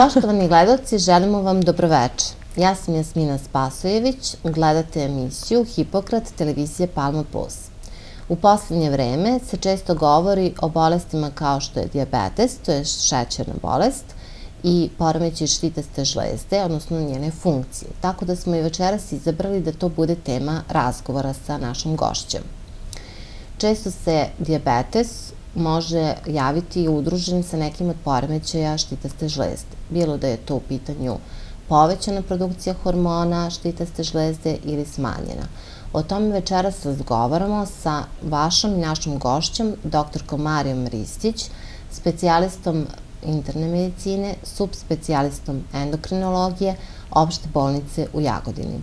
Poštovani gledalci, želimo vam dobroveče. Ja sam Jasmina Spasojević, gledate emisiju Hipokrat televizije Palma Plus. U poslednje vreme se često govori o bolestima kao što je diabetes, to je šećerna bolest, i poremeći štitaste žlezde, odnosno njene funkcije. Tako da smo i večeras izabrali da to bude tema razgovora sa našom gošćem. Često se diabetes može javiti udružen sa nekim od poremećaja štitaste žlezde. Bilo da je to u pitanju povećana produkcija hormona štitaste žlezde ili smanjena. O tome večeras razgovaramo sa vašom i našom gošćom, doktorkom Marijom Ristić, specijalistom interne medicine, subspecijalistom endokrinologije opšte bolnice u Jagodini.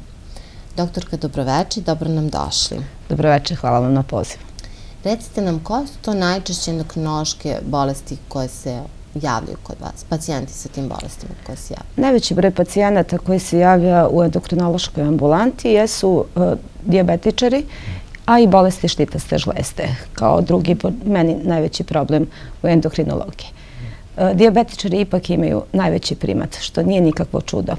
Doktorka, dobroveče dobro nam došli. Dobroveče, hvala vam na pozivu. Recite nam koje su to najčešće endokrinološke bolesti koje se javljaju kod vas, pacijenti sa tim bolestima koje se javljaju? Najveći broj pacijenata koji se javlja u endokrinološkoj ambulanti jesu uh, diabetičari, a i bolesti štitaste žleste, kao drugi, meni, najveći problem u endokrinologiji. Uh, diabetičari ipak imaju najveći primat, što nije nikakvo čudo.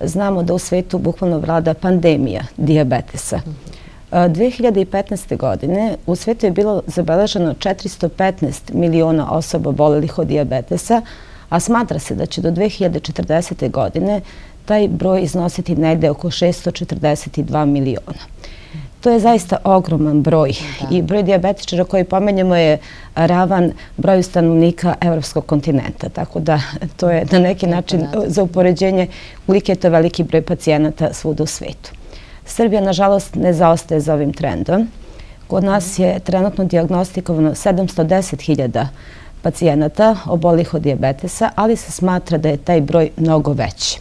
Znamo da u svetu bukvalno vlada pandemija diabetesa. -hmm 2015. godine u svetu je bilo zabeleženo 415 miliona osoba bolelih od diabetesa, a smatra se da će do 2040. godine taj broj iznositi negde oko 642 miliona. To je zaista ogroman broj da. i broj diabetičara koji pomenjamo je ravan broju stanovnika evropskog kontinenta. Tako da to je na neki način za upoređenje koliki je to veliki broj pacijenata svuda u svetu. Srbija, nažalost, ne zaostaje za ovim trendom. Kod nas je trenutno diagnostikovano 710.000 pacijenata obolih od diabetesa, ali se smatra da je taj broj mnogo veći.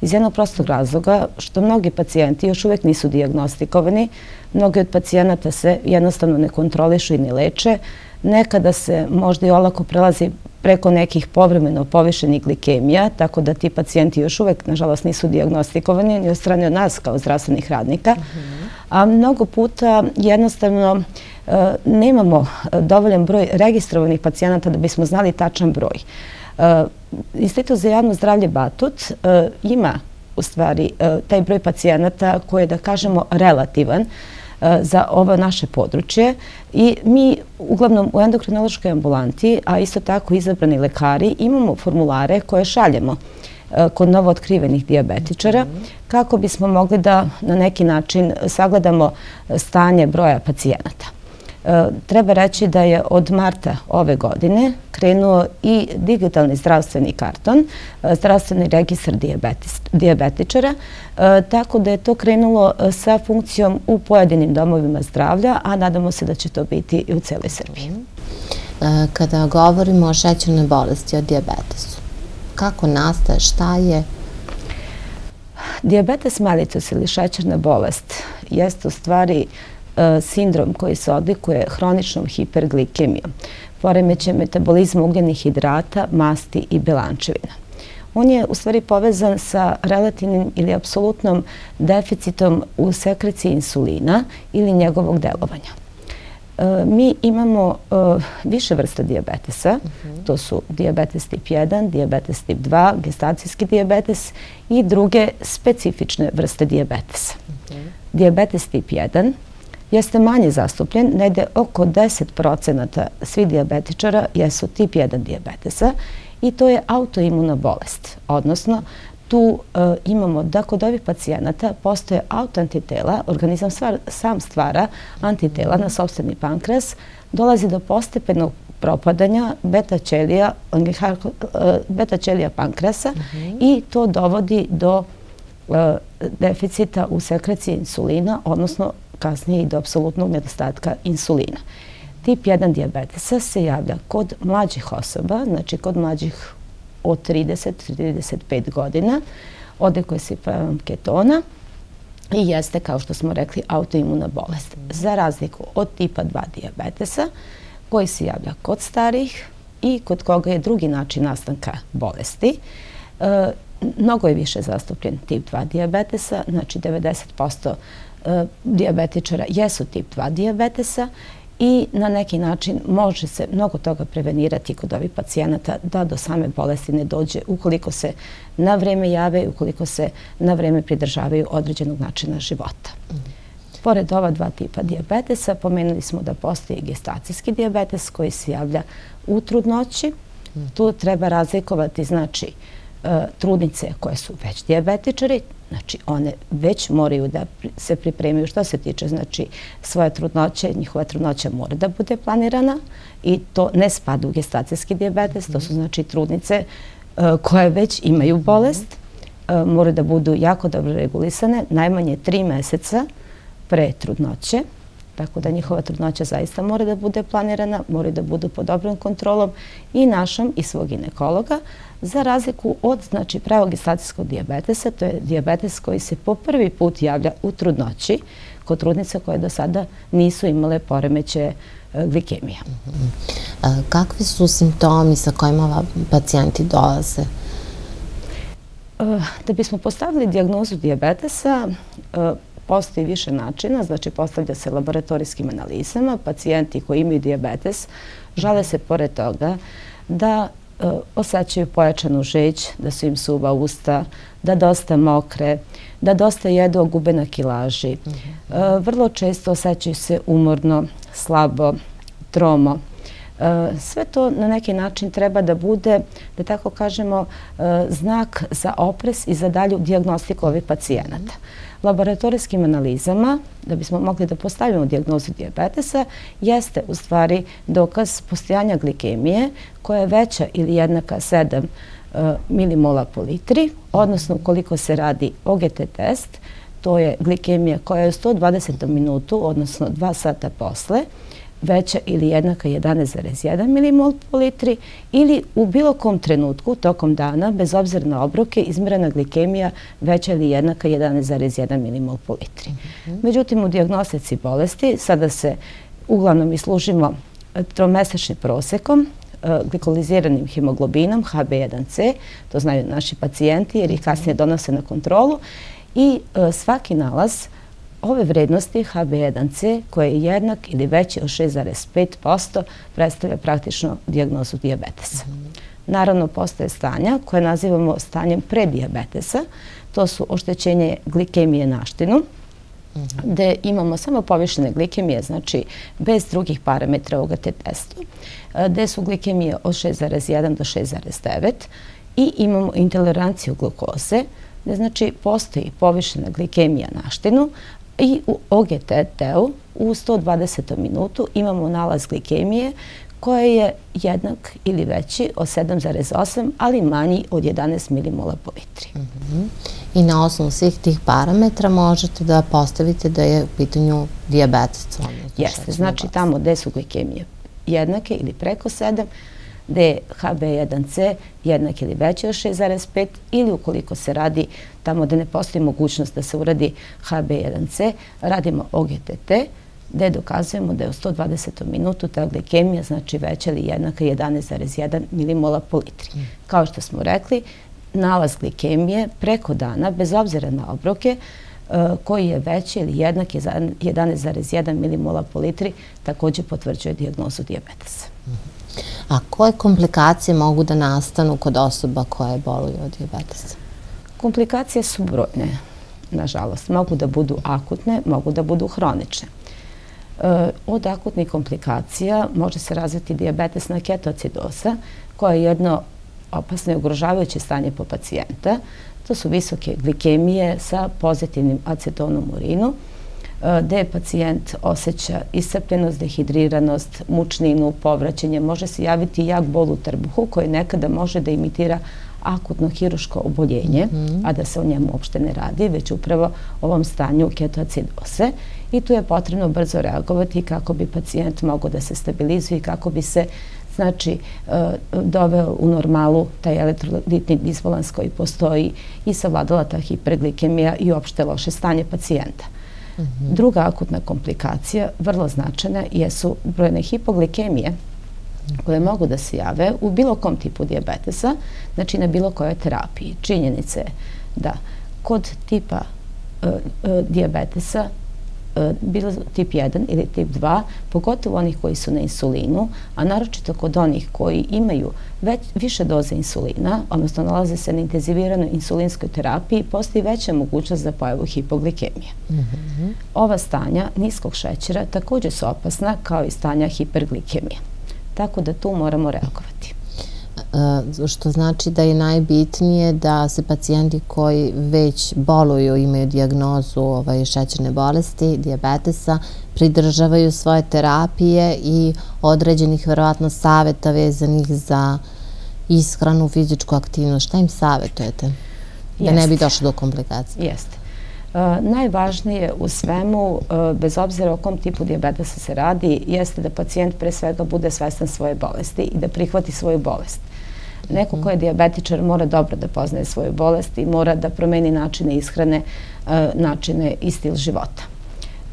Iz jednog prostog razloga što mnogi pacijenti još uvek nisu diagnostikovani, mnogi od pacijenata se jednostavno ne kontrolišu i ne leče, nekada se možda i olako prelazi preko nekih povremeno povišenih glikemija, tako da ti pacijenti još uvek, nažalost, nisu diagnostikovani ni od strane od nas kao zdravstvenih radnika. A mnogo puta jednostavno e, nemamo dovoljan broj registrovanih pacijenata da bismo znali tačan broj. E, Institut za javno zdravlje Batut e, ima u stvari taj broj pacijenata koji je, da kažemo, relativan za ovo naše područje i mi uglavnom u endokrinološkoj ambulanti, a isto tako izabrani lekari, imamo formulare koje šaljemo e, kod novo otkrivenih diabetičara kako bismo mogli da na neki način sagledamo stanje broja pacijenata. E, treba reći da je od marta ove godine krenuo i digitalni zdravstveni karton, e, zdravstveni registar diabetičara, e, tako da je to krenulo sa funkcijom u pojedinim domovima zdravlja, a nadamo se da će to biti i u celoj Srbiji. Kada govorimo o šećernoj bolesti, o diabetesu, kako nastaje, šta je? Diabetes mellitus ili šećerna bolest jeste u stvari E, sindrom koji se odlikuje hroničnom hiperglikemijom, poremeće metabolizma ugljenih hidrata, masti i belančevina. On je u stvari povezan sa relativnim ili apsolutnom deficitom u sekreciji insulina ili njegovog delovanja. E, mi imamo e, više vrsta diabetesa, mhm. to su diabetes tip 1, diabetes tip 2, gestacijski diabetes i druge specifične vrste diabetesa. Mhm. Diabetes tip 1 jeste manje zastupljen, negde oko 10% svih diabetičara jesu tip 1 diabetesa i to je autoimuna bolest, odnosno tu e, imamo da kod ovih pacijenata postoje autoantitela, organizam sam stvara antitela na sobstveni pankreas, dolazi do postepenog propadanja beta ćelija, e, beta ćelija pankreasa mhm. i to dovodi do e, deficita u sekreciji insulina, odnosno kasnije i do apsolutnog nedostatka insulina. Tip 1 diabetesa se javlja kod mlađih osoba, znači kod mlađih od 30-35 godina, odekuje se ketona i jeste, kao što smo rekli, autoimuna bolest. Za razliku od tipa 2 diabetesa, koji se javlja kod starih i kod koga je drugi način nastanka bolesti, e, mnogo je više zastupljen tip 2 diabetesa, znači 90% E, diabetičara jesu tip 2 diabetesa i na neki način može se mnogo toga prevenirati kod ovih pacijenata da do same bolesti ne dođe ukoliko se na vreme jave i ukoliko se na vreme pridržavaju određenog načina života. Pored ova dva tipa diabetesa, pomenuli smo da postoji gestacijski diabetes koji se javlja u trudnoći. Tu treba razlikovati, znači, e, trudnice koje su već diabetičari, Znači, one već moraju da se pripremaju što se tiče znači, svoje trudnoće. Njihova trudnoća mora da bude planirana i to ne spada u gestacijski diabetes. To su znači trudnice e, koje već imaju bolest. E, moraju da budu jako dobro regulisane, najmanje tri meseca pre trudnoće. Tako da njihova trudnoća zaista mora da bude planirana, mora da budu pod dobrom kontrolom i našom i svog ginekologa, za razliku od znači, gestacijskog diabetesa, to je diabetes koji se po prvi put javlja u trudnoći kod trudnica koje do sada nisu imale poremeće e, glikemija. Kakvi su simptomi sa kojima pacijenti dolaze? E, da bismo postavili diagnozu diabetesa, e, postoji više načina, znači postavlja se laboratorijskim analizama, pacijenti koji imaju diabetes žale se pored toga da e, osjećaju pojačanu žeć, da su im suva usta, da dosta mokre, da dosta jedu gube na kilaži. E, vrlo često osjećaju se umorno, slabo, tromo. E, sve to na neki način treba da bude, da tako kažemo, znak za opres i za dalju diagnostiku ovih pacijenata laboratorijskim analizama, da bismo mogli da postavimo diagnozu diabetesa, jeste u stvari dokaz postojanja glikemije koja je veća ili jednaka 7 e, milimola po litri, odnosno koliko se radi OGT test, to je glikemija koja je u 120 minutu, odnosno 2 sata posle, veća ili jednaka 11,1 milimol po litri ili u bilo kom trenutku tokom dana, bez obzira na obroke, izmjerena glikemija veća ili jednaka 11,1 milimol po litri. Mhm. Međutim, u diagnostici bolesti sada se uglavnom islužimo e, tromesečnim prosekom, e, glikoliziranim hemoglobinom HB1C, to znaju naši pacijenti jer ih kasnije donose na kontrolu i e, svaki nalaz Ove vrednosti HB1C koje je jednak ili veći od 6,5% predstavlja praktično dijagnozu diabetesa. Naravno, postoje stanja koje nazivamo stanjem prediabetesa. To su oštećenje glikemije naštinu, gde imamo samo povišene glikemije, znači bez drugih parametra ovoga te testu, gde su glikemije od 6,1 do 6,9 i imamo intoleranciju glukoze, gde znači postoji povišena glikemija naštinu, I u OGTT-u u 120. minutu imamo nalaz glikemije koja je jednak ili veći od 7,8, ali manji od 11 milimola po litri. Mhm. I na osnovu svih tih parametra možete da postavite da je u pitanju diabetes. Jeste, znači tamo gde su glikemije jednake ili preko 7, gde je HB1C jednak ili veći od 6,5 ili ukoliko se radi tamo gde ne postoji mogućnost da se uradi HB1C, radimo OGTT, gde dokazujemo da je u 120. minutu ta glikemija znači veća ili jednaka 11,1 milimola po litri. Mm. Kao što smo rekli, nalaz glikemije preko dana, bez obzira na obroke, e, koji je veći ili jednak 11,1 milimola po litri, također potvrđuje diagnozu diabetesa. A koje komplikacije mogu da nastanu kod osoba koje boluju od diabetesa? Komplikacije su brojne, nažalost. Mogu da budu akutne, mogu da budu hronične. E, od akutnih komplikacija može se razviti diabetesna ketocidosa, koja je jedno opasno i ugrožavajuće stanje po pacijenta. To su visoke glikemije sa pozitivnim acetonom urinu, gde pacijent osjeća iscrpljenost, dehidriranost, mučninu, povraćenje. Može se javiti jak bol u trbuhu koji nekada može da imitira akutno hiruško oboljenje, mhm. a da se o njemu uopšte ne radi, već upravo ovom stanju ketoacidose. I tu je potrebno brzo reagovati kako bi pacijent mogo da se stabilizuje i kako bi se znači e, doveo u normalu taj elektrolitni disbalans koji postoji i savladala ta hiperglikemija i uopšte loše stanje pacijenta. Druga akutna komplikacija, vrlo značajna, jesu brojne hipoglikemije koje mogu da se jave u bilo kom tipu diabetesa, znači na bilo kojoj terapiji. Činjenice je da kod tipa e, e, diabetesa bilo tip 1 ili tip 2, pogotovo onih koji su na insulinu, a naročito kod onih koji imaju već, više doze insulina, odnosno nalaze se na intenziviranoj insulinskoj terapiji, postoji veća mogućnost za pojavu hipoglikemije. Mm -hmm. Ova stanja niskog šećera također su opasna kao i stanja hiperglikemije. Tako da tu moramo reagovati. E, što znači da je najbitnije da se pacijenti koji već boluju, imaju diagnozu ovaj, šećerne bolesti, diabetesa, pridržavaju svoje terapije i određenih verovatno saveta vezanih za ishranu, fizičku aktivnost. Šta im savjetujete? Da ne bi došlo do komplikacije. Jeste. Uh, najvažnije u svemu, uh, bez obzira o kom tipu diabetesa se radi, jeste da pacijent pre svega bude svestan svoje bolesti i da prihvati svoju bolest. Neko ko je diabetičar mora dobro da poznaje svoju bolest i mora da promeni načine ishrane, e, načine i stil života.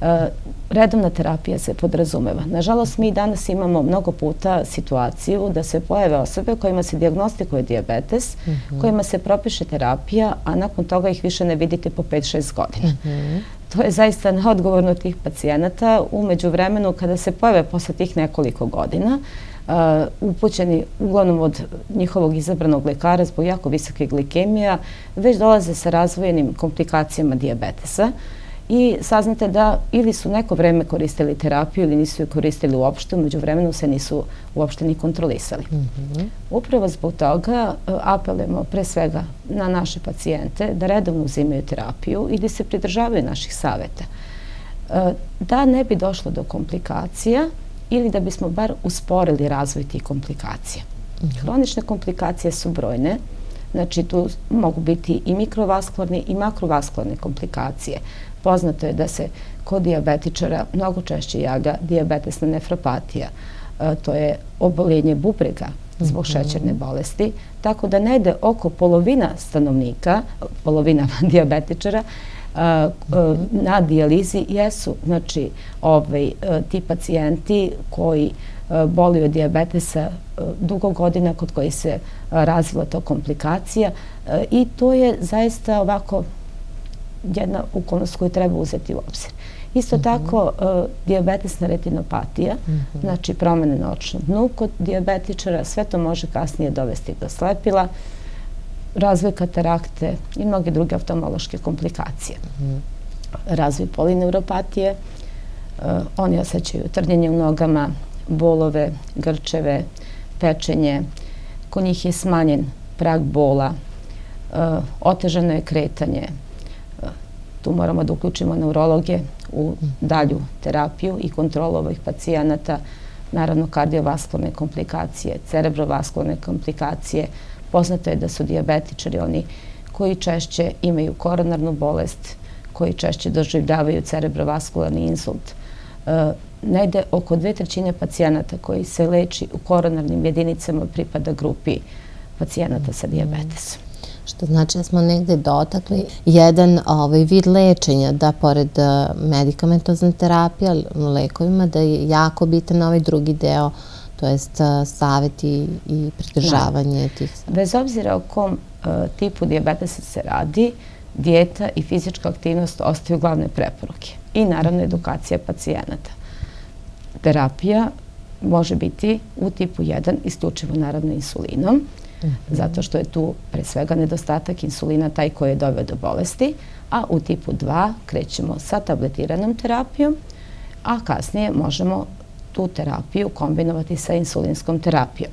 E, redovna terapija se podrazumeva. Nažalost, mi danas imamo mnogo puta situaciju da se pojave osobe kojima se diagnostikuje diabetes, mhm. kojima se propiše terapija, a nakon toga ih više ne vidite po 5-6 godina. Mhm. To je zaista neodgovorno tih pacijenata. Umeđu vremenu, kada se pojave posle tih nekoliko godina, upućeni uglavnom od njihovog izabranog lekara zbog jako visoke glikemija, već dolaze sa razvojenim komplikacijama diabetesa i saznate da ili su neko vreme koristili terapiju ili nisu je koristili uopšte, umeđu vremenu se nisu uopšte ni kontrolisali. Mhm. Upravo zbog toga e, apelujemo pre svega na naše pacijente da redovno uzimaju terapiju i da se pridržavaju naših saveta. E, da ne bi došlo do komplikacija, ili da bismo bar usporili razvoj tih komplikacija. Mhm. Hronične komplikacije su brojne, znači tu mogu biti i mikrovaskularne i makrovaskularne komplikacije. Poznato je da se kod diabetičara mnogo češće javlja diabetesna nefropatija, e, to je oboljenje bubrega zbog mhm. šećerne bolesti, tako da ne ide oko polovina stanovnika, polovina diabetičara, na dijalizi jesu znači ovaj, ti pacijenti koji boli od diabetesa dugo godina kod koji se razvila to komplikacija i to je zaista ovako jedna okolnost koju treba uzeti u obzir. Isto mhm. tako, diabetesna retinopatija, mhm. znači promene na očnom dnu kod diabetičara, sve to može kasnije dovesti do slepila, razvoj katarakte i mnoge druge oftalmološke komplikacije. Razvoj polineuropatije, eh, oni osjećaju trnjenje u nogama, bolove, grčeve, pečenje. Kod njih je smanjen prag bola, eh, otežano je kretanje. Eh, tu moramo da uključimo neurologe u dalju terapiju i kontrolu ovih pacijenata, naravno kardiovaskularne komplikacije, cerebrovaskularne komplikacije, Poznato je da su diabetičari oni koji češće imaju koronarnu bolest, koji češće doživljavaju cerebrovaskularni insult. E, Najde oko dve trećine pacijenata koji se leči u koronarnim jedinicama pripada grupi pacijenata sa diabetesom. Što znači da smo negde dotakli jedan ovaj, vid lečenja, da pored e, medikamentozne terapije, lekovima, da je jako bitan ovaj drugi deo to jest savjeti i pridržavanje tih savjeti. Bez obzira o kom tipu diabetesa se radi, dijeta i fizička aktivnost ostaju glavne preporuke i naravno edukacija pacijenata. Terapija može biti u tipu 1 isključivo naravno insulinom, mhm. zato što je tu pre svega nedostatak insulina taj koji je doveo do bolesti, a u tipu 2 krećemo sa tabletiranom terapijom, a kasnije možemo tu terapiju kombinovati sa insulinskom terapijom.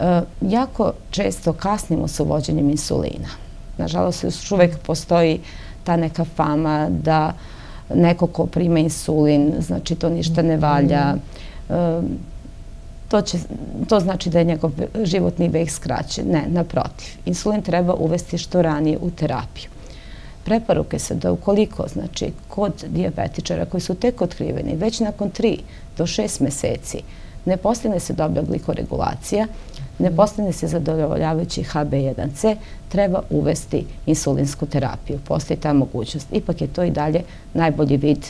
E, jako često kasnimo sa uvođenjem insulina. Nažalost, još uvek postoji ta neka fama da neko ko prima insulin, znači to ništa ne valja, e, to, će, to znači da je njegov životni vek skraćen. Ne, naprotiv. Insulin treba uvesti što ranije u terapiju. Preporuke se da ukoliko, znači, kod diabetičara koji su tek otkriveni, već nakon 3 do 6 meseci, ne postigne se dobra glikoregulacija, ne postigne se zadovoljavajući HB1C, treba uvesti insulinsku terapiju. Postoji ta mogućnost. Ipak je to i dalje najbolji vid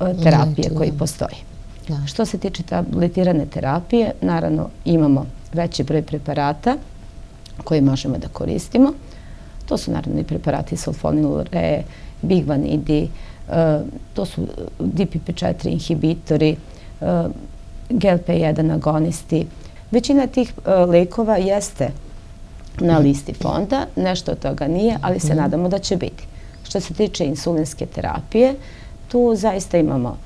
e, terapije koji postoji. Što se tiče tabletirane terapije, naravno imamo veći broj preparata koji možemo da koristimo. To su naravno i preparati sulfonil re, bigvanidi, To su DPP-4 inhibitori, GLP-1 agonisti. Većina tih lekova jeste na listi fonda, nešto od toga nije, ali se mhm. nadamo da će biti. Što se tiče insulinske terapije, tu zaista imamo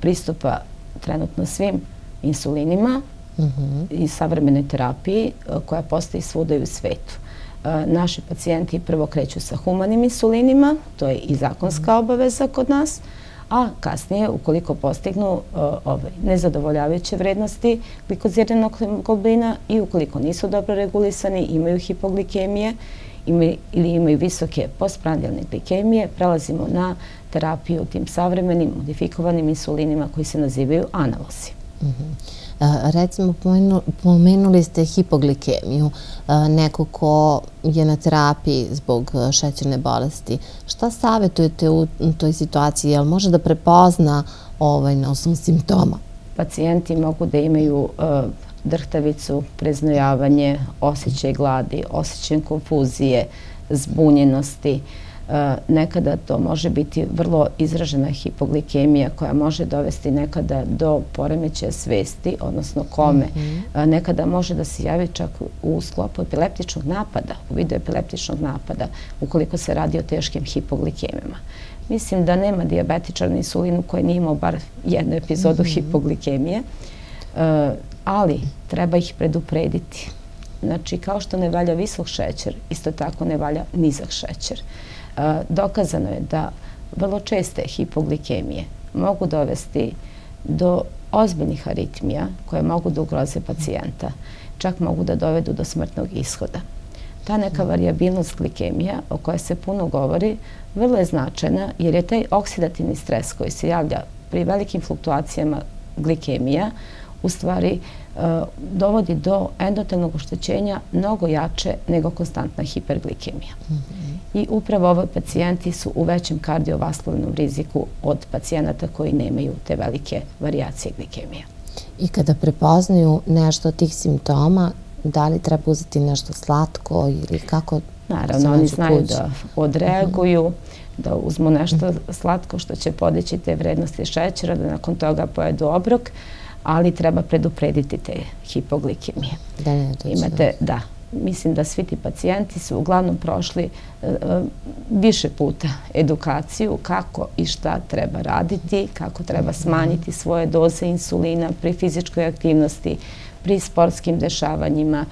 pristupa trenutno svim insulinima mhm. i savremenoj terapiji koja postoji svuda i u svetu. Naši pacijenti prvo kreću sa humanim insulinima, to je i zakonska mhm. obaveza kod nas, a kasnije, ukoliko postignu ovaj, nezadovoljavajuće vrednosti glikoziranog hemoglobina i ukoliko nisu dobro regulisani, imaju hipoglikemije ili imaju visoke postprandijalne glikemije, prelazimo na terapiju tim savremenim modifikovanim insulinima koji se nazivaju analosi. Mhm. Recimo, pomenuli ste hipoglikemiju, neko ko je na terapiji zbog šećerne bolesti. Šta savjetujete u toj situaciji? Jel može da prepozna ovaj na osnovu simptoma? Pacijenti mogu da imaju drhtavicu, preznojavanje, osjećaj gladi, osjećaj konfuzije, zbunjenosti, nekada to može biti vrlo izražena hipoglikemija koja može dovesti nekada do poremećaja svesti, odnosno kome. Mhm. E, nekada može da se javi čak u sklopu epileptičnog napada, u vidu epileptičnog napada, ukoliko se radi o teškim hipoglikemijama. Mislim da nema diabetičar na insulinu koji nije imao bar jednu epizodu mhm. hipoglikemije, e, ali treba ih preduprediti. Znači, kao što ne valja visok šećer, isto tako ne valja nizak šećer dokazano je da vrlo česte hipoglikemije mogu dovesti do ozbiljnih aritmija koje mogu da ugroze pacijenta, čak mogu da dovedu do smrtnog ishoda. Ta neka variabilnost glikemija o kojoj se puno govori vrlo je značajna jer je taj oksidativni stres koji se javlja pri velikim fluktuacijama glikemija u stvari e, dovodi do endotelnog oštećenja mnogo jače nego konstantna hiperglikemija. Mhm. I upravo ovoj pacijenti su u većem kardiovaskularnom riziku od pacijenata koji nemaju te velike variacije glikemija. I kada prepoznaju nešto od tih simptoma, da li treba uzeti nešto slatko ili kako Naravno, oni znaju da odreaguju, da uzmu nešto slatko što će podići te vrednosti šećera, da nakon toga pojedu obrok, ali treba preduprediti te hipoglikemije. Da ne dođe. Imate, da, mislim da svi ti pacijenti su uglavnom prošli e, e, više puta edukaciju kako i šta treba raditi, kako treba smanjiti svoje doze insulina pri fizičkoj aktivnosti, pri sportskim dešavanjima,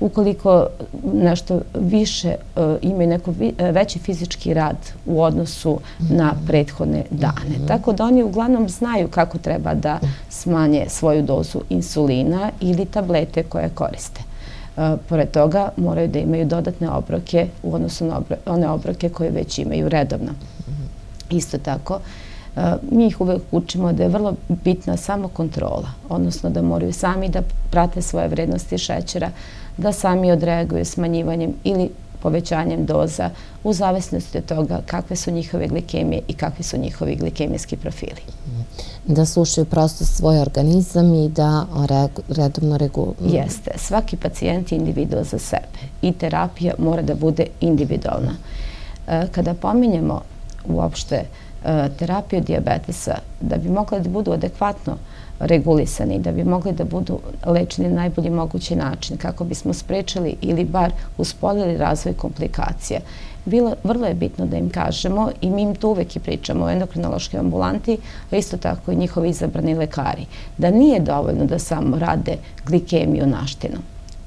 ukoliko nešto više e, imaju neko veći fizički rad u odnosu na prethodne dane. Tako da oni uglavnom znaju kako treba da smanje svoju dozu insulina ili tablete koje koriste. Pored toga moraju da imaju dodatne obroke u odnosu na one obroke koje već imaju redovno. Isto tako, mi ih uvek učimo da je vrlo bitna samo kontrola, odnosno da moraju sami da prate svoje vrednosti šećera, da sami odreaguju smanjivanjem ili povećanjem doza u zavisnosti od toga kakve su njihove glikemije i kakvi su njihovi glikemijski profili. Da slušaju prosto svoj organizam i da redovno reguluju. Jeste. Svaki pacijent je individual za sebe i terapija mora da bude individualna. E, kada pominjemo uopšte e, terapiju diabetesa, da bi mogla da budu adekvatno regulisani, da bi mogli da budu lečeni na najbolji mogući način, kako bismo sprečili ili bar uspolili razvoj komplikacija. Bilo, vrlo je bitno da im kažemo i mi im to uvek i pričamo u endokrinološkoj ambulanti, a isto tako i njihovi izabrani lekari, da nije dovoljno da samo rade glikemiju naštinu.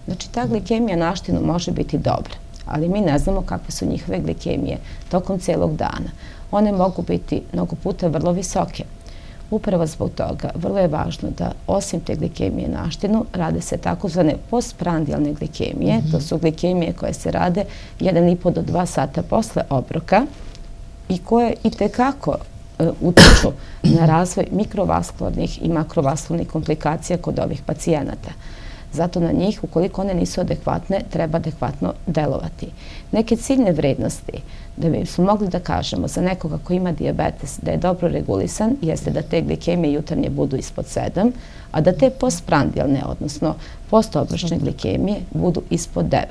Znači, ta glikemija naštinu može biti dobra, ali mi ne znamo kakve su njihove glikemije tokom celog dana. One mogu biti mnogo puta vrlo visoke. Upravo zbog toga vrlo je važno da osim te glikemije naštinu rade se takozvane postprandijalne glikemije. To su glikemije koje se rade 1,5 do 2 sata posle obroka i koje i tekako e, utiču na razvoj mikrovaskularnih i makrovaskularnih komplikacija kod ovih pacijenata. Zato na njih, ukoliko one nisu adekvatne, treba adekvatno delovati. Neke ciljne vrednosti, da bi smo mogli da kažemo za nekoga ko ima diabetes da je dobro regulisan, jeste da te glikemije jutarnje budu ispod 7, a da te postprandijalne, odnosno postobročne glikemije, budu ispod 9.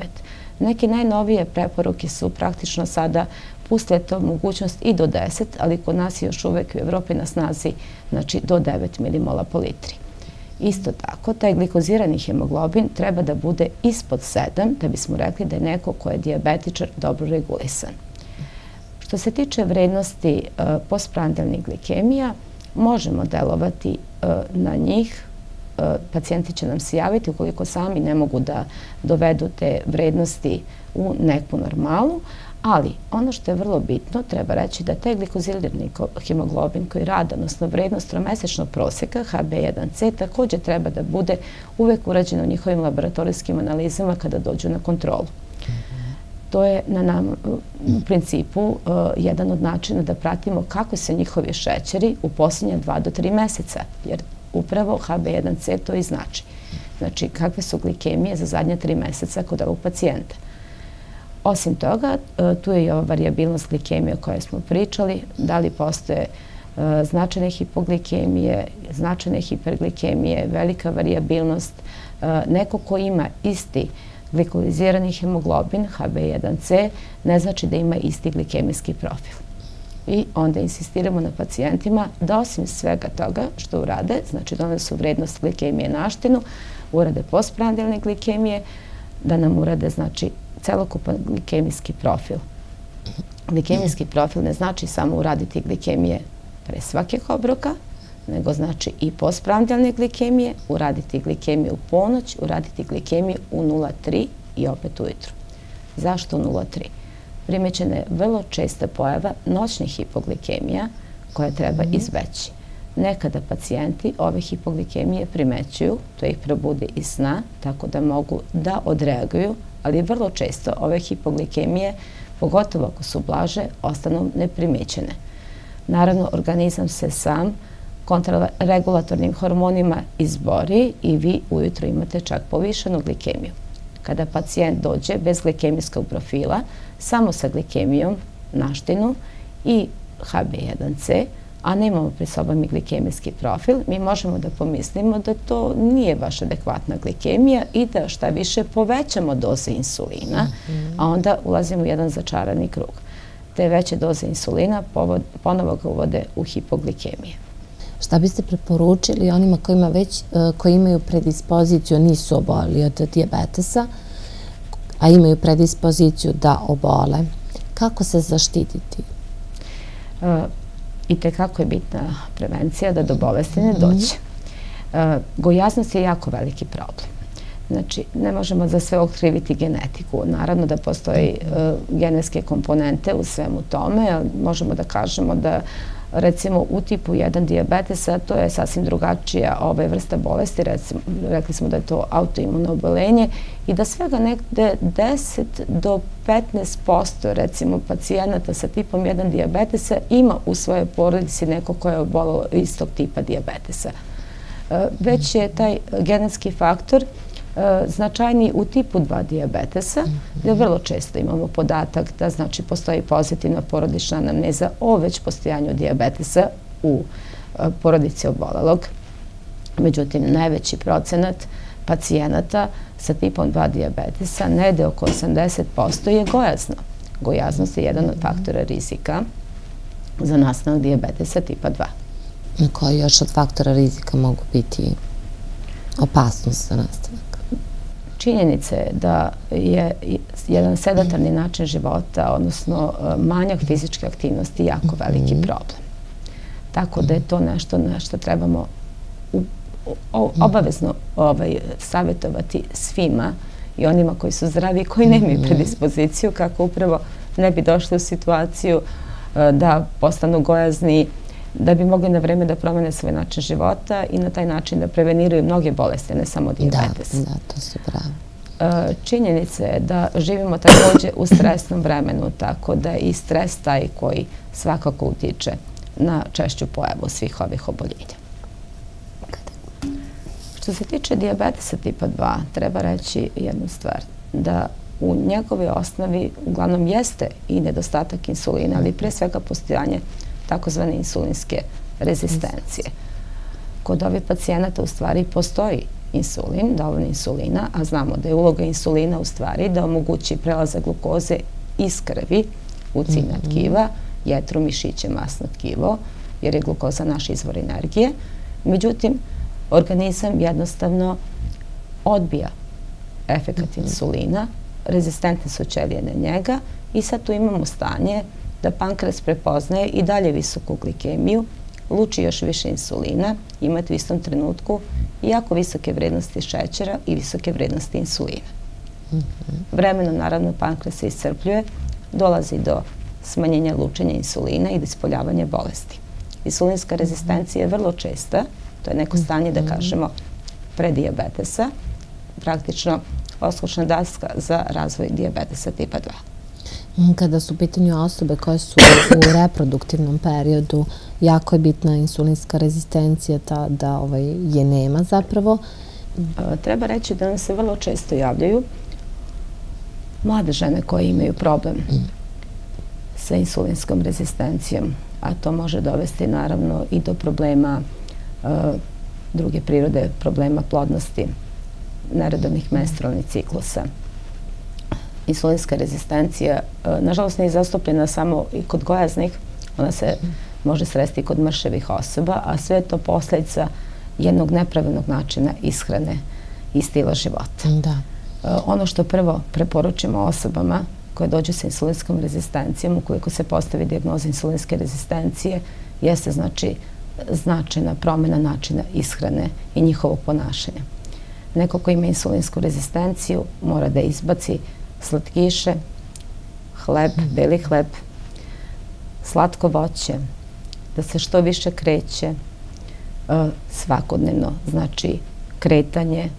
Neke najnovije preporuke su praktično sada pustle to mogućnost i do 10, ali kod nas je još uvek u Evropi na snazi znači, do 9 milimola po litri. Isto tako, taj glikozirani hemoglobin treba da bude ispod 7, da bismo rekli da je neko ko je diabetičar dobro regulisan. Što se tiče vrednosti uh, postprandelnih glikemija, možemo delovati uh, na njih. Uh, pacijenti će nam se javiti ukoliko sami ne mogu da dovedu te vrednosti u neku normalu, Ali, ono što je vrlo bitno, treba reći da taj glikozilirni hemoglobin koji rada, odnosno vrednost tromesečnog prosjeka HB1C, takođe treba da bude uvek urađeno u njihovim laboratorijskim analizama kada dođu na kontrolu. To je na nam, u principu uh, jedan od načina da pratimo kako se njihovi šećeri u posljednje dva do tri meseca, jer upravo HB1C to i znači. Znači, kakve su glikemije za zadnje tri meseca kod ovog pacijenta. Osim toga, e, tu je i ova variabilnost glikemije o kojoj smo pričali, da li postoje e, značajne hipoglikemije, značajne hiperglikemije, velika variabilnost. E, neko ko ima isti glikolizirani hemoglobin, HB1C, ne znači da ima isti glikemijski profil. I onda insistiramo na pacijentima da osim svega toga što urade, znači donesu vrednost glikemije naštinu, urade postprandelne glikemije, da nam urade znači celokupan glikemijski profil. Glikemijski profil ne znači samo uraditi glikemije pre svakih obroka, nego znači i postprandijalne glikemije, uraditi glikemiju u ponoć, uraditi glikemiju u 0,3 i opet ujutru. Zašto u 0,3? Primećena je vrlo česta pojava noćnih hipoglikemija koje treba mhm. izveći. Nekada pacijenti ove hipoglikemije primećuju, to ih probude iz sna, tako da mogu da odreaguju ali vrlo često ove hipoglikemije, pogotovo ako su blaže, ostanu neprimećene. Naravno, organizam se sam kontraregulatornim hormonima izbori i vi ujutro imate čak povišenu glikemiju. Kada pacijent dođe bez glikemijskog profila, samo sa glikemijom naštinu i HB1C, a nemamo pri sobom i glikemijski profil, mi možemo da pomislimo da to nije baš adekvatna glikemija i da šta više povećamo doze insulina, a onda ulazimo u jedan začarani krug. Te veće doze insulina ponovo ga uvode u hipoglikemije. Šta biste preporučili onima kojima već, e, koji imaju predispoziciju, nisu oboli od diabetesa, a imaju predispoziciju da obole, kako se zaštititi? E, i tekako je bitna prevencija da do bolesti ne dođe. E, gojaznost je jako veliki problem. Znači, ne možemo za sve okriviti genetiku. Naravno da postoji e, genetske komponente u svemu tome. Možemo da kažemo da recimo u tipu 1 diabetesa, to je sasvim drugačija ove vrsta bolesti, recimo, rekli smo da je to autoimuno obolenje i da svega nekde 10 do 15% recimo pacijenata sa tipom 1 diabetesa ima u svojoj porodici neko koje je obolalo istog tipa diabetesa. E, već je taj genetski faktor Značajniji u tipu 2 diabetesa, gde vrlo često imamo podatak da znači postoji pozitivna porodična anamneza o već postojanju diabetesa u e, porodici obolelog. Međutim, najveći procenat pacijenata sa tipom 2 diabetesa, nede oko 80%, je gojazno. Gojaznost je jedan od faktora rizika za nastanak diabetesa tipa 2. Koji još od faktora rizika mogu biti opasnost za nastanak? Činjenica je da je jedan sedatarni način života, odnosno e, manjak fizičke aktivnosti jako veliki mhm. problem. Tako da je to nešto na što trebamo obavezno ovaj, savjetovati svima i onima koji su zdravi i koji nemaju mhm. predispoziciju kako upravo ne bi došli u situaciju e, da postanu gojazni da bi mogli na vreme da promene svoj način života i na taj način da preveniraju mnoge bolesti, ne samo diabetes. Da, da, to se pravi. E, činjenica je da živimo takođe u stresnom vremenu, tako da je i stres taj koji svakako utiče na češću pojavu svih ovih oboljenja. Što se tiče diabetesa tipa 2, treba reći jednu stvar, da u njegove osnovi uglavnom jeste i nedostatak insulina, ali pre svega postojanje takozvane insulinske rezistencije. Kod ovih pacijenata u stvari postoji insulin, dovoljno insulina, a znamo da je uloga insulina u stvari da omogući prelazak glukoze iz krvi u ciljna mhm. tkiva, jetru, mišiće, masno tkivo, jer je glukoza naš izvor energije. Međutim, organizam jednostavno odbija efekat mhm. insulina, rezistentne su ćelije na njega i sad tu imamo stanje da pankreas prepoznaje i dalje visoku glikemiju, luči još više insulina, imate u istom trenutku jako visoke vrednosti šećera i visoke vrednosti insulina. Vremenom, naravno, pankreas se iscrpljuje, dolazi do smanjenja lučenja insulina i do ispoljavanja bolesti. Insulinska rezistencija je vrlo česta, to je neko stanje, da mhm. kažemo, prediabetesa, praktično oslušna daska za razvoj diabetesa tipa 2. Kada su u pitanju osobe koje su u reproduktivnom periodu, jako je bitna insulinska rezistencija ta, da ovaj, je nema zapravo. Treba reći da nam se vrlo često javljaju mlade žene koje imaju problem sa insulinskom rezistencijom, a to može dovesti naravno i do problema druge prirode, problema plodnosti, neredovnih menstrualnih ciklusa. Insulinska rezistencija, nažalost, nije zastupljena samo i kod gojaznih, ona se može sresti kod mrševih osoba, a sve je to posljedica jednog nepravilnog načina ishrane i stila života. Da. Ono što prvo preporučimo osobama koje dođu sa insulinskom rezistencijom, ukoliko se postavi diagnoza insulinske rezistencije, jeste znači značajna promjena načina ishrane i njihovog ponašanja. Neko ko ima insulinsku rezistenciju mora da izbaci slatkiše, hleb, beli hleb, slatko voće, da se što više kreće uh, svakodnevno. Znači, kretanje,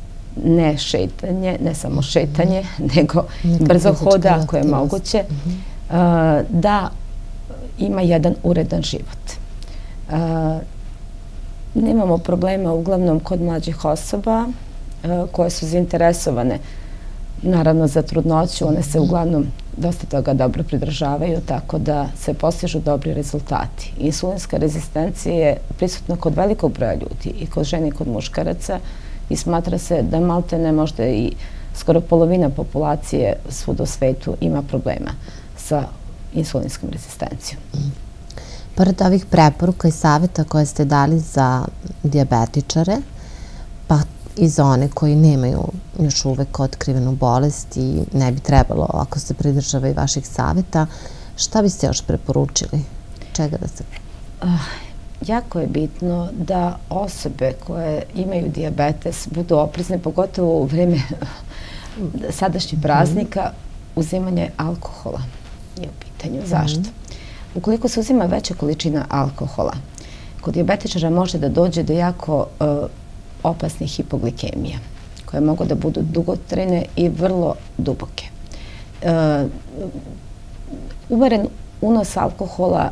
ne šetanje, ne samo šetanje, nego brzo hoda ako je moguće, mhm. uh, da ima jedan uredan život. Uh, nemamo problema uglavnom kod mlađih osoba koje su zainteresovane naravno za trudnoću, one se uglavnom dosta toga dobro pridržavaju, tako da se postižu dobri rezultati. Insulinska rezistencija je prisutna kod velikog broja ljudi, i kod žene i kod muškaraca, i smatra se da malte ne možda i skoro polovina populacije svud u svetu ima problema sa insulinskom rezistencijom. Pored ovih preporuka i savjeta koje ste dali za diabetičare, pa i za one koji nemaju još uvek otkrivenu bolest i ne bi trebalo ako se pridržava i vaših savjeta, šta biste još preporučili? Čega da se... Ah, jako je bitno da osobe koje imaju diabetes budu oprezne, pogotovo u vreme sadašnjih praznika, uzimanje alkohola je u pitanju. Mhm. Zašto? Ukoliko se uzima veća količina alkohola, kod diabetičara može da dođe do jako uh, opasnih hipoglikemija, koje mogu da budu dugotrene i vrlo duboke. Uh, umeren unos alkohola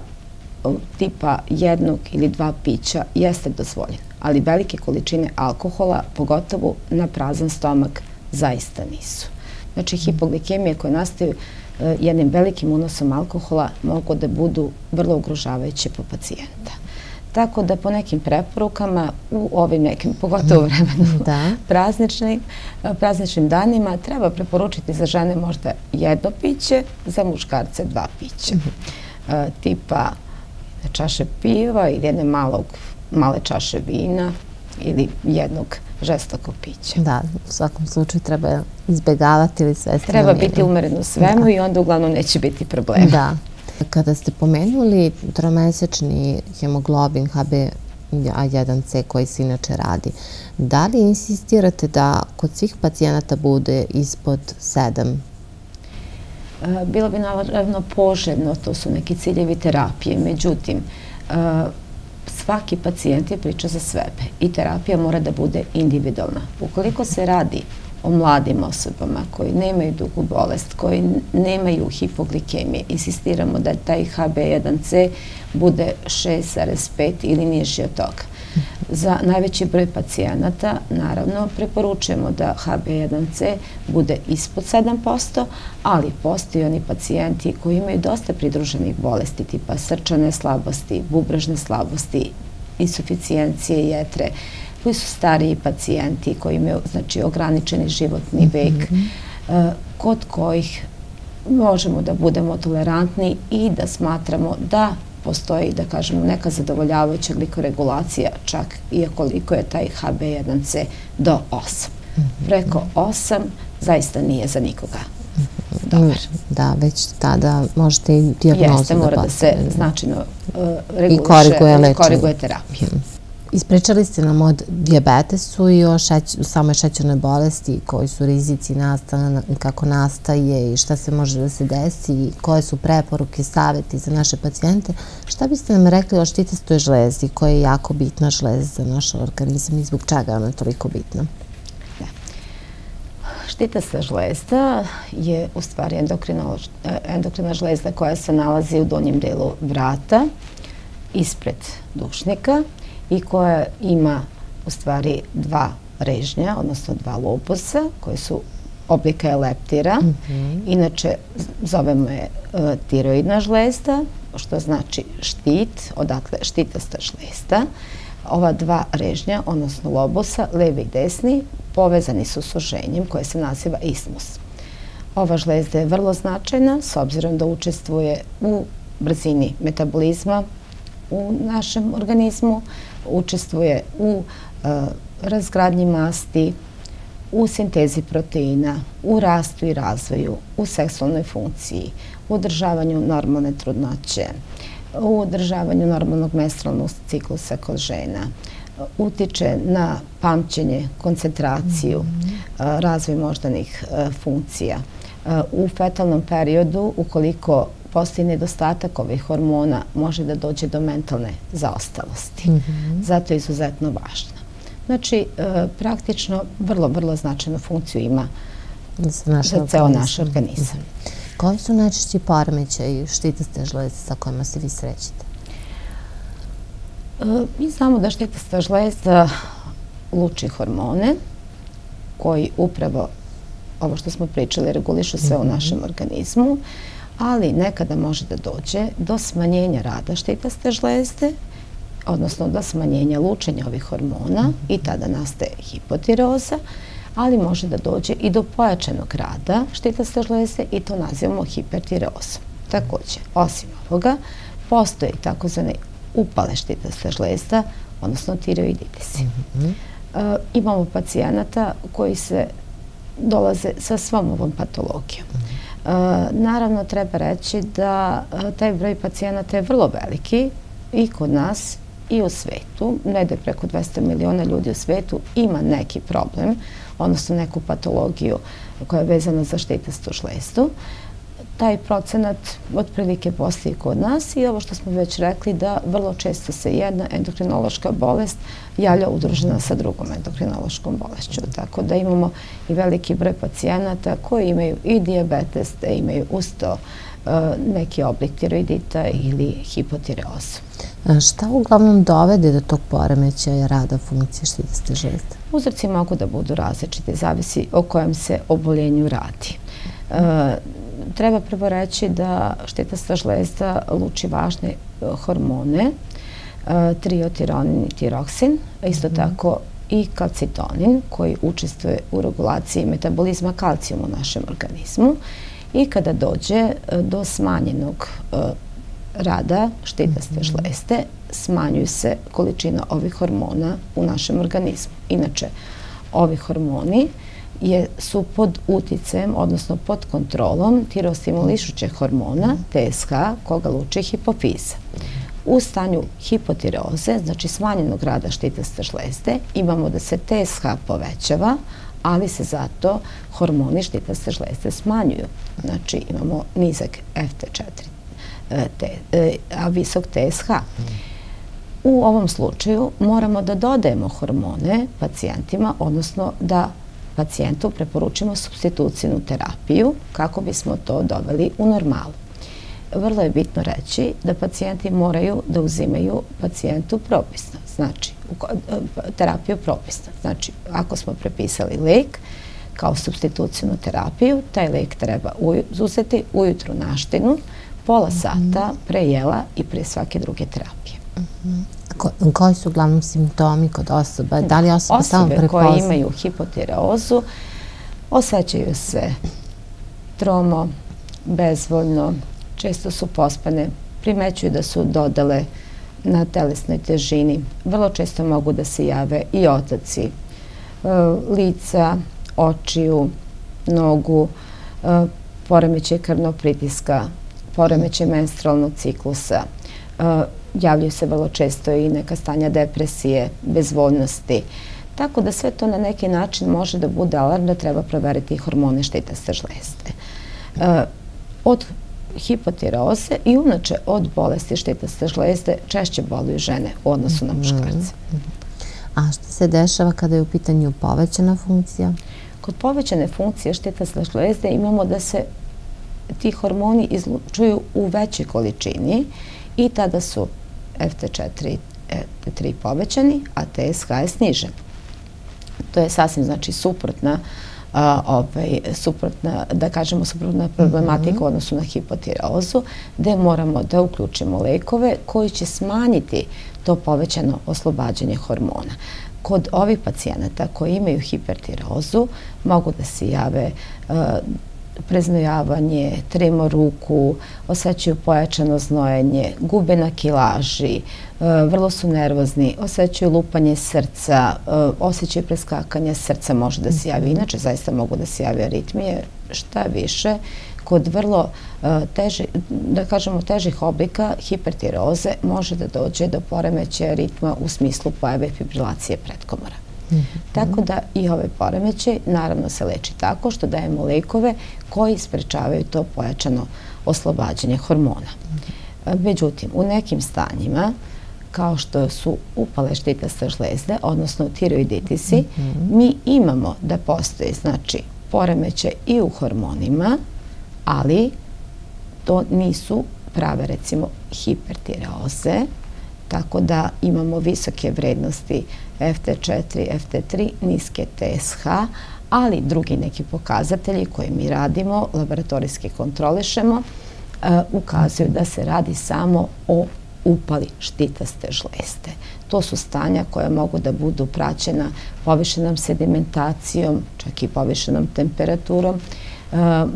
tipa jednog ili dva pića jeste dozvoljen, ali velike količine alkohola, pogotovo na prazan stomak, zaista nisu. Znači, hipoglikemije koje nastaju e, jednim velikim unosom alkohola mogu da budu vrlo ugrožavajuće po pacijenta. Tako da po nekim preporukama u ovim nekim, pogotovo vremenu prazničnim, e, prazničnim danima, treba preporučiti za žene možda jedno piće, za muškarce dva piće. Mhm. E, tipa čaše piva ili jedne malog, male čaše vina ili jednog žestokog pića. Da, u svakom slučaju treba izbjegavati ili sve Treba biti umeren u svemu i onda uglavnom neće biti problema. Da. Kada ste pomenuli tromesečni hemoglobin HbA1c koji se inače radi, da li insistirate da kod svih pacijenata bude ispod 7 bilo bi naravno poželjno, to su neki ciljevi terapije. Međutim, svaki pacijent je priča za sebe i terapija mora da bude individualna. Ukoliko se radi o mladim osobama koji nemaju dugu bolest, koji nemaju hipoglikemije, insistiramo da taj HB1C bude 6,5 ili niži od toga. Za najveći broj pacijenata, naravno, preporučujemo da HB1C bude ispod 7%, ali postoji oni pacijenti koji imaju dosta pridruženih bolesti, tipa srčane slabosti, bubražne slabosti, insuficijencije jetre, koji su stariji pacijenti, koji imaju znači, ograničeni životni vek, mm -hmm. kod kojih možemo da budemo tolerantni i da smatramo da postoji, da kažemo, neka zadovoljavajuća glikoregulacija, čak iakoliko je taj HB1C do 8. Preko 8 zaista nije za nikoga dobar. Da, već tada možete i dijagnozu Jeste, mora da se značajno uh, reguliše i koriguje, terapiju. Mhm. Ispričali ste nam o diabetesu i o šeć, samoj šećernoj bolesti, koji su rizici nastana, kako nastaje i šta se može da se desi i koje su preporuke, saveti za naše pacijente. Šta biste nam rekli o štitastoj žlezi, koja je jako bitna žleza za naš organizam i zbog čega je ona toliko bitna? Štitasta žlezda je u stvari endokrina žlezda koja se nalazi u donjem delu vrata ispred dušnika i koja ima u stvari dva režnja, odnosno dva lobusa koji su oblika eleptira. Mm -hmm. Inače, zovemo je e, tiroidna žlezda, što znači štit, odatle štitasta žlezda. Ova dva režnja, odnosno lobusa, levi i desni, povezani su s oženjem koje se naziva ismus. Ova žlezda je vrlo značajna s obzirom da učestvuje u brzini metabolizma u našem organizmu, učestvuje u e, razgradnji masti, u sintezi proteina, u rastu i razvoju, u seksualnoj funkciji, u održavanju normalne trudnoće, u održavanju normalnog menstrualnog ciklusa kod žena, utiče na pamćenje, koncentraciju, mhm. razvoj moždanih funkcija. U fetalnom periodu, ukoliko postoji nedostatak ovih hormona, može da dođe do mentalne zaostalosti. Mhm. Zato je izuzetno važna. Znači, praktično, vrlo, vrlo značajnu funkciju ima za ceo naš organizam. Mhm. Koji su najčešći poremećaj štitaste žleze sa kojima se vi srećete? E, mi znamo da štitasta žlezda luči hormone koji upravo ovo što smo pričali regulišu sve u mhm. našem organizmu, ali nekada može da dođe do smanjenja rada štitaste žlezde, odnosno do smanjenja lučenja ovih hormona mhm. i tada nastaje hipotiroza, ali može da dođe i do pojačanog rada štitaste žlezde i to nazivamo hipertirozom. Takođe, osim ovoga, postoje takozvane upale štitaste žlezda, odnosno tiroiditisi. Mm -hmm. e, imamo pacijenata koji se dolaze sa svom ovom patologijom. Mm -hmm. Naravno, treba reći da e, taj broj pacijenata je vrlo veliki i kod nas i u svetu, negde preko 200 miliona ljudi u svetu ima neki problem, odnosno neku patologiju koja je vezana za štitastu žlezdu. Taj procenat otprilike postoji kod nas i ovo što smo već rekli da vrlo često se jedna endokrinološka bolest javlja udružena sa drugom endokrinološkom bolešću. Tako da imamo i veliki broj pacijenata koji imaju i diabetes, da imaju usto uh, neki oblik tiroidita ili hipotireozu. Šta uglavnom dovede do tog poremećaja rada funkcije štitaste žlezde? Uzorci mogu da budu različiti, zavisi o kojem se oboljenju radi. E, treba prvo reći da štitasta žlezda luči važne e, hormone, e, triotironin i tiroksin, a isto mhm. tako i kalcitonin koji učestvuje u regulaciji metabolizma kalcijuma u našem organizmu i kada dođe do smanjenog rada štitaste žlezde, smanjuju se količina ovih hormona u našem organizmu. Inače, ovi hormoni su pod uticajem, odnosno pod kontrolom tirostimulišućeg hormona, TSH, koga luče hipofiza. U stanju hipotireoze, znači smanjenog rada štitaste žlezde, imamo da se TSH povećava, ali se zato hormoni štitaste žlezde smanjuju. Znači imamo nizak FT4 E, e, a visok TSH. U ovom slučaju moramo da dodajemo hormone pacijentima, odnosno da pacijentu preporučimo substitucijnu terapiju kako bismo to doveli u normalu. Vrlo je bitno reći da pacijenti moraju da uzimaju pacijentu propisno, znači terapiju propisno. Znači, ako smo prepisali lek kao substitucijnu terapiju, taj lek treba uzeti ujutru naštinu, pola sata pre jela i pre svake druge terapije. Ko, koji su uglavnom simptomi kod osoba? Da li osoba Osobe samo prepozna? koje imaju hipotireozu osjećaju se tromo, bezvoljno, često su pospane, primećuju da su dodale na telesnoj težini. Vrlo često mogu da se jave i otaci e, lica, očiju, nogu, e, poremeće krvnog pritiska, poremeće menstrualnog ciklusa. E, javljaju se vrlo često i neka stanja depresije, bezvoljnosti. Tako da sve to na neki način može da bude alarm da treba proveriti hormone štitaste žlezde. Od hipotiroze i unače od bolesti štitaste žlezde češće boluju žene u odnosu na muškarce. A što se dešava kada je u pitanju povećana funkcija? Kod povećane funkcije štitaste žlezde imamo da se ti hormoni izlučuju u većoj količini i tada su FT4 i FT3 povećani, a TSH je snižen. To je sasvim znači suprotna ovaj, suprotna, da kažemo suprotna problematika u mhm. odnosu na hipotireozu, gde moramo da uključimo lekove koji će smanjiti to povećano oslobađanje hormona. Kod ovih pacijenata koji imaju hipertireozu mogu da se jave preznojavanje, tremo ruku, osjećaju pojačano znojenje, gube na kilaži, e, vrlo su nervozni, osjećaju lupanje srca, e, osjećaju preskakanje srca može da se javi. Inače, zaista mogu da se javi aritmije. Šta više, kod vrlo e, teži, da kažemo težih oblika hipertiroze može da dođe do poremećaja ritma u smislu pojave fibrilacije predkomora. Tako da i ove poremeće naravno se leči tako što dajemo lekove koji sprečavaju to pojačano oslobađanje hormona. Međutim, u nekim stanjima, kao što su upale štitaste žlezde, odnosno tiroiditisi, mi imamo da postoje znači, poremeće i u hormonima, ali to nisu prave, recimo, hipertireoze, tako da imamo visoke vrednosti FT4, FT3, niske TSH, ali drugi neki pokazatelji koje mi radimo, laboratorijski kontrolišemo, e, ukazuju da se radi samo o upali štitaste žleste. To su stanja koja mogu da budu praćena povišenom sedimentacijom, čak i povišenom temperaturom,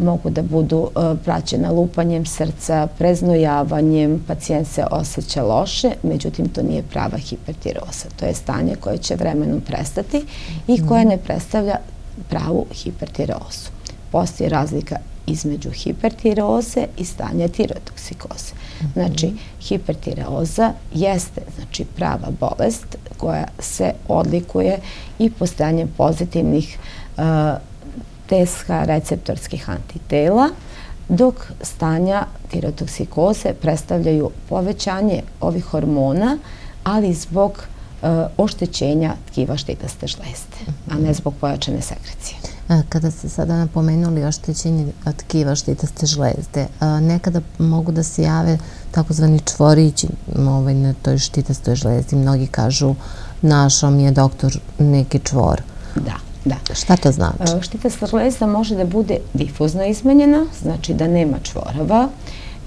mogu da budu praćena lupanjem srca, preznojavanjem, pacijent se osjeća loše, međutim to nije prava hipertiroza. To je stanje koje će vremenom prestati i koje ne predstavlja pravu hipertirozu. Postoji razlika između hipertiroze i stanja tirotoksikoze. Znači, hipertiroza jeste znači, prava bolest koja se odlikuje i postojanjem pozitivnih TSH receptorskih antitela, dok stanja tirotoksikoze predstavljaju povećanje ovih hormona, ali zbog e, oštećenja tkiva štitaste žlezde, a ne zbog pojačane sekrecije. Kada ste sada napomenuli oštećenje tkiva štitaste žlezde, nekada mogu da se jave takozvani čvorići ovaj, na toj štitastoj žlezdi. Mnogi kažu našao mi je doktor neki čvor. Da. Da. Šta to znači? E, štita žlezda može da bude difuzno izmenjena, znači da nema čvorova,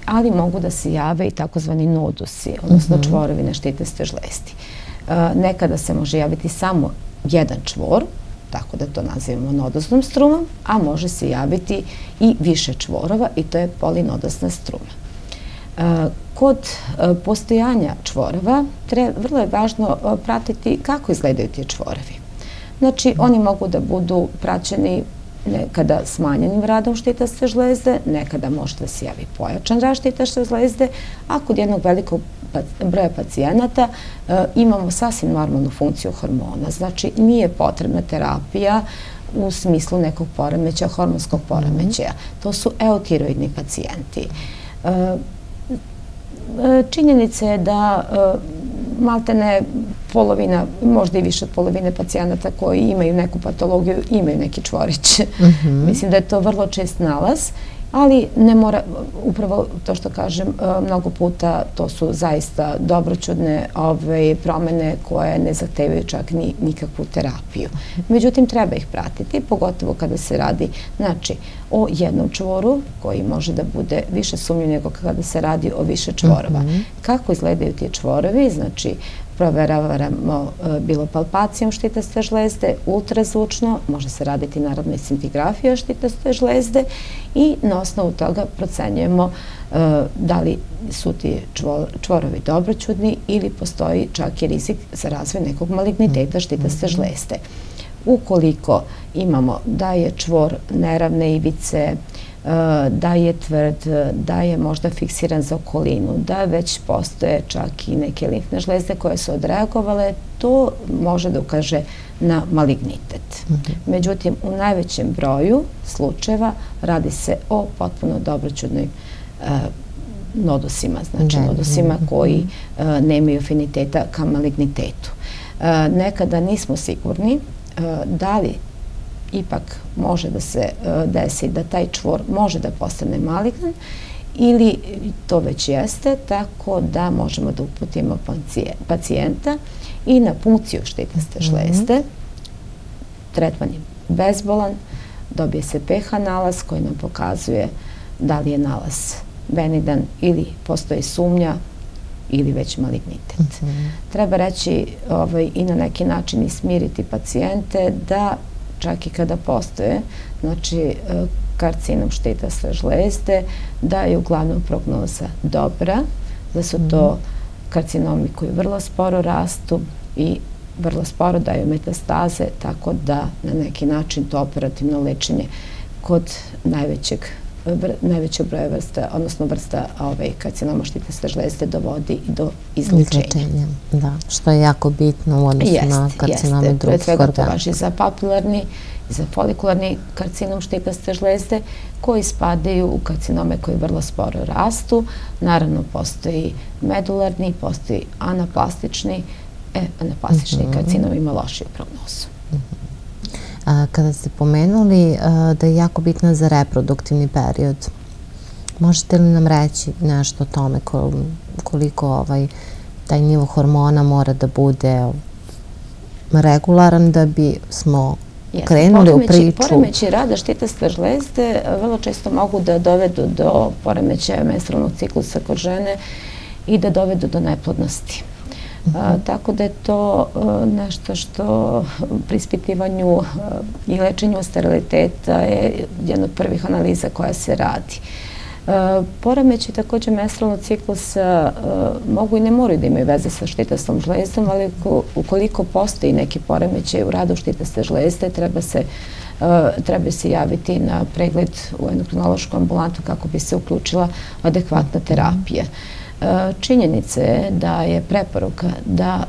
ali mogu da se jave i takozvani nodusi, odnosno mhm. čvorovi na štitaste žlezdi. E, nekada se može javiti samo jedan čvor, tako da to nazivamo nodosnom strumom, a može se javiti i više čvorova i to je polinodosna struma. E, kod postojanja čvorova vrlo je važno pratiti kako izgledaju ti čvorovi. Znači, oni mogu da budu praćeni nekada smanjenim radom štitaste žlezde, nekada može da se javi pojačan rad štitaste žlezde, a kod jednog velikog broja pacijenata e, imamo sasvim normalnu funkciju hormona. Znači, nije potrebna terapija u smislu nekog poremeća, hormonskog poremećaja. To su eutiroidni pacijenti. E, e, činjenica je da maltene polovina, možda i više od polovine pacijenata koji imaju neku patologiju, imaju neki čvorić. Mhm. Mislim da je to vrlo čest nalaz ali ne mora, upravo to što kažem, e, mnogo puta to su zaista dobročudne ove, promene koje ne zahtevaju čak ni nikakvu terapiju. Međutim, treba ih pratiti, pogotovo kada se radi znači, o jednom čvoru koji može da bude više sumnjiv nego kada se radi o više čvorova. Mhm. Kako izgledaju ti čvorovi? Znači, proveravamo e, bilo palpacijom štitaste žlezde, ultrazvučno, može se raditi naravno i scintigrafija štitaste žlezde i na osnovu toga procenjujemo e, da li su ti čvorovi dobroćudni ili postoji čak i rizik za razvoj nekog maligniteta štitaste žlezde. Ukoliko imamo da je čvor neravne ivice, da je tvrd, da je možda fiksiran za okolinu, da već postoje čak i neke limfne žlezde koje su odreagovale, to može da ukaže na malignitet. Mhm. Međutim, u najvećem broju slučajeva radi se o potpuno dobroćudnoj e, nodusima, znači nodusima koji e, nemaju afiniteta ka malignitetu. Nekada nismo sigurni da li ipak može da se e, desi da taj čvor može da postane malignan ili to već jeste, tako da možemo da uputimo pacijenta i na punkciju štitaste mhm. žlezde. Tretman je bezbolan, dobije se pH nalaz koji nam pokazuje da li je nalaz benidan ili postoji sumnja ili već malignitet. Mhm. Treba reći ovaj, i na neki način i smiriti pacijente da čak i kada postoje, znači e, karcinom štita sve žlezde, da je uglavnom prognoza dobra, da su to mhm. karcinomi koji vrlo sporo rastu i vrlo sporo daju metastaze, tako da na neki način to operativno lečenje kod najvećeg najvećeg broja vrsta, odnosno vrsta ovaj, karcinoma štite žlezde dovodi i do izlečenja. Izlečenja, da, što je jako bitno u odnosu na karcinome drugih organa. Jeste, to važi za papilarni i za folikularni karcinom štitaste žlezde koji spadaju u karcinome koji vrlo sporo rastu. Naravno, postoji medularni, postoji anaplastični, e, anaplastični mhm. karcinom ima lošiju prognozu. Mhm. Kada ste pomenuli da je jako bitna za reproduktivni period, možete li nam reći nešto o tome koliko ovaj, taj nivo hormona mora da bude regularan da bi smo krenuli u priču? Poremeći rada štitaste žlezde vrlo često mogu da dovedu do poremećaja menstrualnog ciklusa kod žene i da dovedu do neplodnosti. Tako da je to nešto što pri ispitivanju i lečenju steriliteta je jedna od prvih analiza koja se radi. Poremeći takođe menstrualnog ciklusa mogu i ne moraju da imaju veze sa štitastom žlezdom, ali ukoliko postoji neki poremećaj u radu štitaste žlezde, treba se treba se javiti na pregled u endokrinološku ambulantu kako bi se uključila adekvatna terapija. Činjenica je da je preporuka da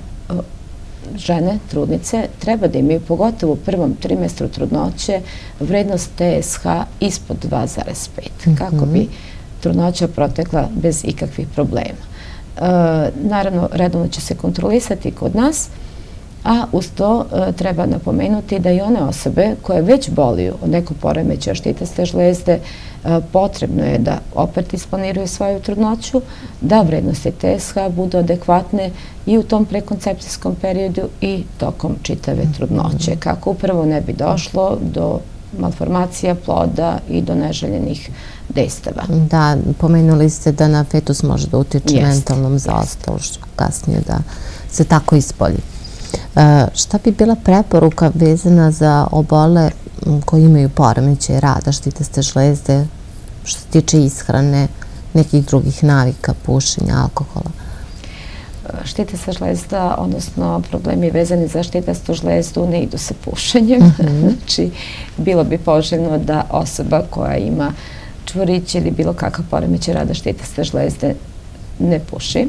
žene, trudnice, treba da imaju pogotovo u prvom trimestru trudnoće vrednost TSH ispod 2,5 kako bi mhm. trudnoća protekla bez ikakvih problema. Naravno, redovno će se kontrolisati kod nas, a uz to e, treba napomenuti da i one osobe koje već boliju od nekog poremeća štitaste žlezde, e, potrebno je da opet isplaniraju svoju trudnoću, da vrednosti TSH budu adekvatne i u tom prekoncepcijskom periodu i tokom čitave trudnoće, kako upravo ne bi došlo do malformacija ploda i do neželjenih dejstava. Da, pomenuli ste da na fetus može da utiče mentalnom zaostalu, što kasnije da se tako ispolji. E, šta bi bila preporuka vezana za obole koji imaju poremeće rada, štitaste žlezde, što se tiče ishrane, nekih drugih navika, pušenja, alkohola? Štite se žlezda, odnosno problemi vezani za štitastu žlezdu ne idu sa pušenjem. Mhm. Znači, bilo bi poželjno da osoba koja ima čvorić ili bilo kakav poremeće rada štitaste žlezde ne puši.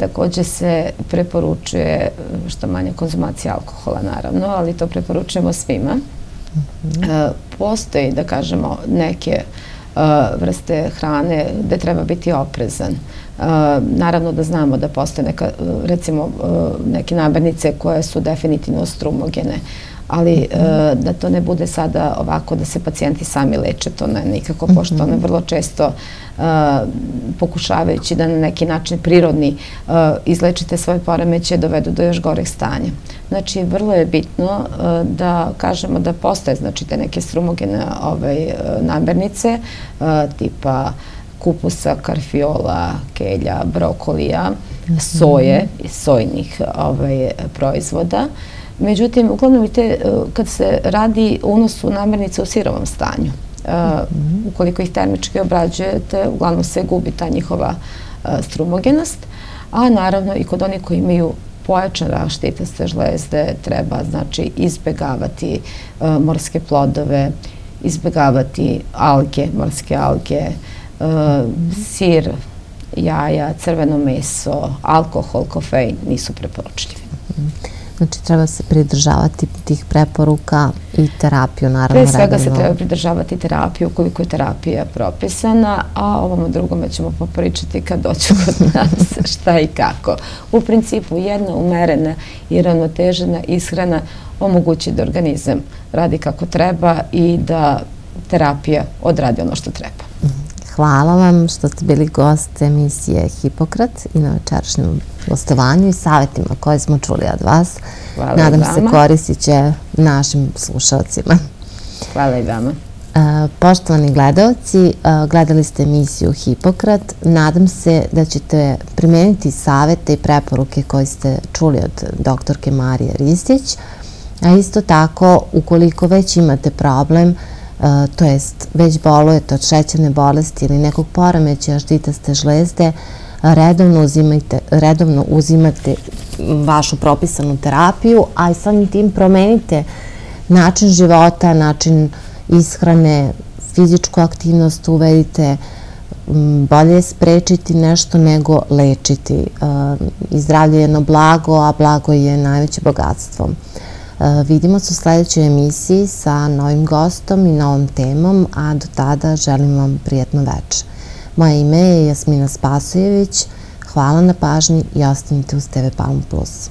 Takođe se preporučuje što manja konzumacija alkohola naravno, ali to preporučujemo svima. Postoji, da kažemo, neke vrste hrane gde treba biti oprezan. Naravno da znamo da postoje neka, recimo neke namirnice koje su definitivno strumogene, ali e, da to ne bude sada ovako da se pacijenti sami leče, to ne nikako, pošto one vrlo često e, pokušavajući da na neki način prirodni e, izlečite svoje poremeće dovedu do još goreh stanja. Znači, vrlo je bitno da kažemo da postoje znači, te neke strumogene ovaj, namirnice tipa kupusa, karfiola, kelja, brokolija, soje, sojnih ovaj, proizvoda. Međutim, uglavnom i te, e, kad se radi unosu namirnica u sirovom stanju, e, ukoliko ih termički obrađujete, uglavnom se gubi ta njihova e, strumogenost, a naravno i kod onih koji imaju pojačan raštitaste žlezde treba znači izbegavati morske plodove, izbegavati alge, morske alge, sir, jaja, crveno meso, alkohol, kofein nisu preporučljivi. Znači treba se pridržavati tih preporuka i terapiju naravno. Pre svega se treba pridržavati terapiju ukoliko je terapija propisana, a ovome drugome ćemo popričati kad doću kod nas šta i kako. U principu jedna umerena i ravnotežena ishrana omogući da organizam radi kako treba i da terapija odradi ono što treba. Hvala vam što ste bili gost emisije Hipokrat i na večerašnjem gostovanju i savjetima koje smo čuli od vas. Hvala Nadam i vama. se koristit će našim slušalcima. Hvala i vama. E, poštovani gledalci, e, gledali ste emisiju Hipokrat. Nadam se da ćete primeniti savete i preporuke koje ste čuli od doktorke Marije Ristić. A isto tako, ukoliko već imate problem, to jest već bolujete od šećerne bolesti ili nekog poremeća štitaste žlezde, redovno redovno uzimate vašu propisanu terapiju, a i samim tim promenite način života, način ishrane, fizičku aktivnost uvedite, bolje je sprečiti nešto nego lečiti. I zdravlje je jedno blago, a blago je najveće bogatstvo. E, vidimo se u sledećoj emisiji sa novim gostom i novom temom, a do tada želim vam prijetno večer. Moje ime je Jasmina Spasojević. Hvala na pažnji i ostanite uz TV Palm Plus.